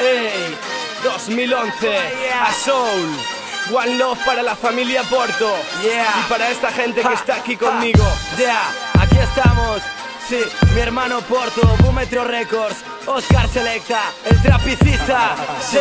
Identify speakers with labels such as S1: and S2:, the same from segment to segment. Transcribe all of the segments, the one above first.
S1: Ey, 2011, a Soul. One Love para la familia Porto. Y para esta gente que está aquí conmigo.
S2: Yeah, aquí estamos. Sí, mi hermano Porto, Búmetro Records, Oscar Selecta, el trapicista. Sí,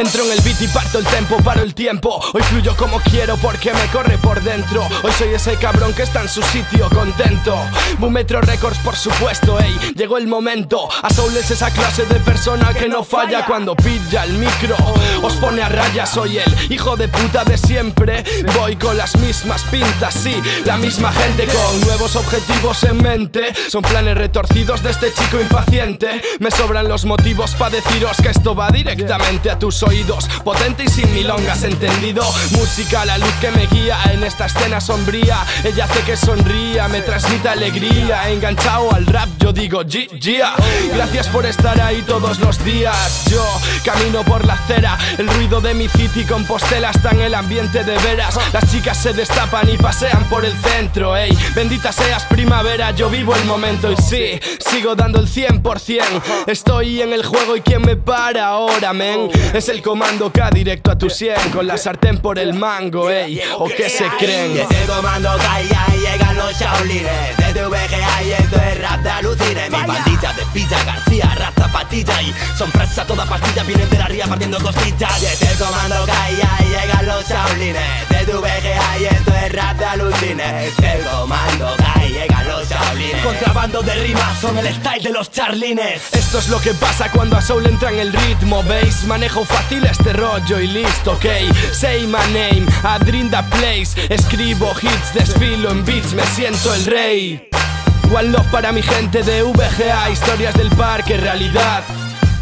S1: Entro en el beat y parto el tempo, paro el tiempo. Hoy fluyo como quiero porque me corre por dentro. Hoy soy ese cabrón que está en su sitio contento. Búmetro Records, por supuesto, ey, llegó el momento. A Soul es esa clase de persona que no falla cuando pilla el micro. Os pone a raya, soy el hijo de puta de siempre. Voy con las mismas pintas, sí, la misma gente con nuevos objetivos en mente. Son planes retorcidos de este chico impaciente. Me sobran los motivos para deciros que esto va directamente a tus oídos. Potente y sin milongas, entendido. Música, la luz que me guía en esta escena sombría. Ella hace que sonría, me transmite alegría. Enganchado al rap, yo digo G Gracias por estar ahí todos los días. Yo camino por la acera, el ruido de mi city Compostela está en el ambiente de veras. Las chicas se destapan y pasean por el centro, ey. Bendita seas primavera, yo vivo el momento y sí, sigo dando el 100%. Estoy en el juego y quién me para ahora, men. Es el comando K directo a tu 100 con la sartén por el mango, ey. ¿O qué se creen?
S2: Desde el comando Kaya y llegan los Shaolines. Desde VGA y esto es rap de alucine. Mi bandita de Pita García, rap zapatilla y son fresa toda pastilla. Vienen de la ría partiendo costillas. Desde el comando Kaya y llegan los Shaolines. Desde VGA y esto es rap de alucine. Desde el comando y llegan los Shaolines. Contrabando de rimas son el style de los charlines.
S1: Esto es lo que pasa cuando a Soul entra en el ritmo, ¿veis? Manejo fácil este rollo y listo, ok Say my name, Adrinda Place Escribo hits, desfilo en beats, me siento el rey One love para mi gente de VGA Historias del parque, realidad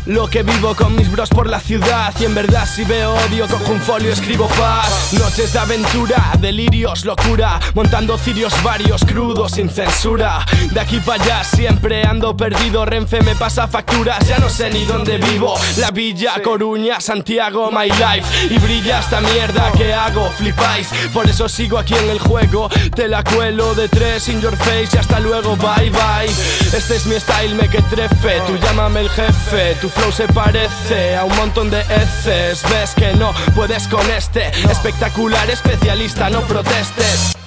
S1: lo que vivo con mis bros por la ciudad Y en verdad si veo odio cojo un folio escribo paz. Noches de aventura, delirios, locura Montando cirios varios, crudos, sin censura. De aquí para allá siempre ando perdido Renfe me pasa facturas, ya no sé ni dónde vivo. La Villa, Coruña, Santiago, my life. Y brilla esta mierda que hago, flipáis. Por eso sigo aquí en el juego Te la cuelo de tres in your face y hasta luego, bye bye. Este es mi style, me que trefe Tú llámame el jefe, tu flow se parece a un montón de heces. Ves que no puedes con este Espectacular especialista, no protestes